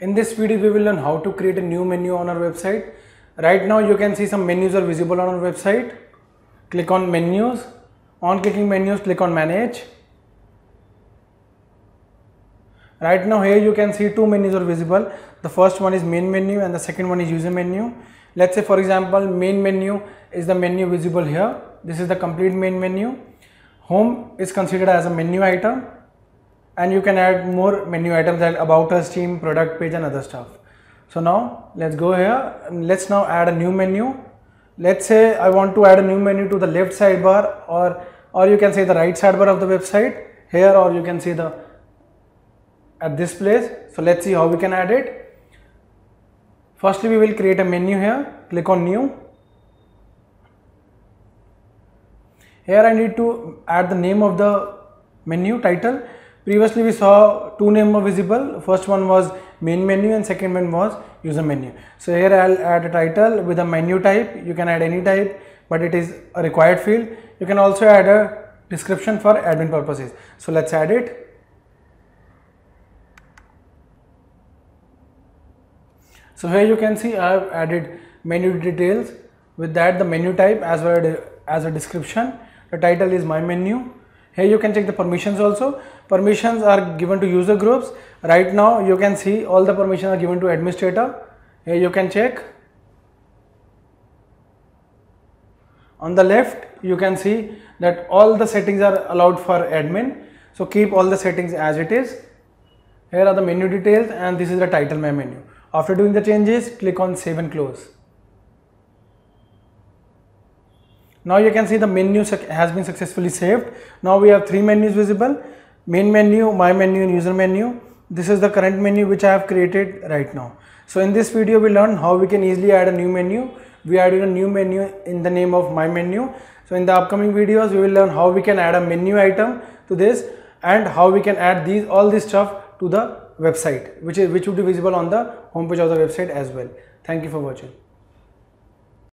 In this video we will learn how to create a new menu on our website. Right now you can see some menus are visible on our website. Click on menus. On clicking menus click on manage. Right now here you can see two menus are visible. The first one is main menu and the second one is user menu. Let's say for example main menu is the menu visible here. This is the complete main menu. Home is considered as a menu item and you can add more menu items like about us team product page and other stuff. So now let's go here. Let's now add a new menu. Let's say i want to add a new menu to the left sidebar or or you can say the right sidebar of the website. Here or you can see the at this place. So let's see how we can add it. Firstly we will create a menu here. Click on new. Here i need to add the name of the menu title Previously we saw two names visible. First one was main menu and second one was user menu. So here I'll add a title with a menu type. You can add any type but it is a required field. You can also add a description for admin purposes. So let's add it. So here you can see I have added menu details with that the menu type as well as a description. The title is my menu here you can check the permissions also. Permissions are given to user groups. Right now you can see all the permissions are given to administrator. Here you can check. On the left you can see that all the settings are allowed for admin. So keep all the settings as it is. Here are the menu details and this is the title my menu. After doing the changes click on save and close. Now you can see the menu has been successfully saved. Now we have three menus visible, main menu, my menu and user menu. This is the current menu which I have created right now. So in this video we learn how we can easily add a new menu. We added a new menu in the name of my menu. So in the upcoming videos we will learn how we can add a menu item to this and how we can add these all this stuff to the website which is which would be visible on the homepage of the website as well. Thank you for watching.